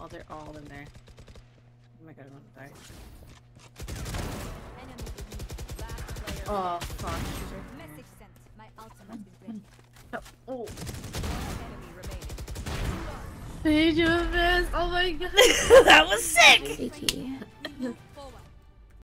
Oh, they're all in there. Oh my god, I'm gonna die. Oh, fuck. Oh. This! Oh my god! that was sick.